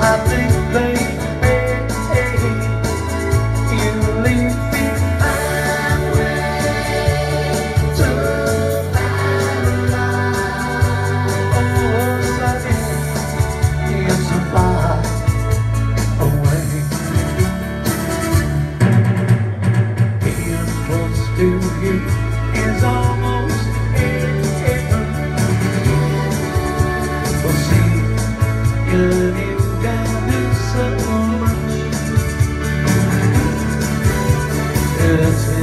my big baby. You leave me far away, too far away. Being close to you is almost.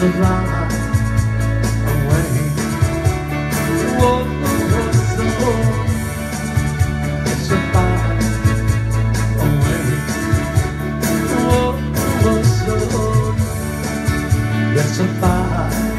the drama away. What the hope? It's a fire away. What was the hope? A fire.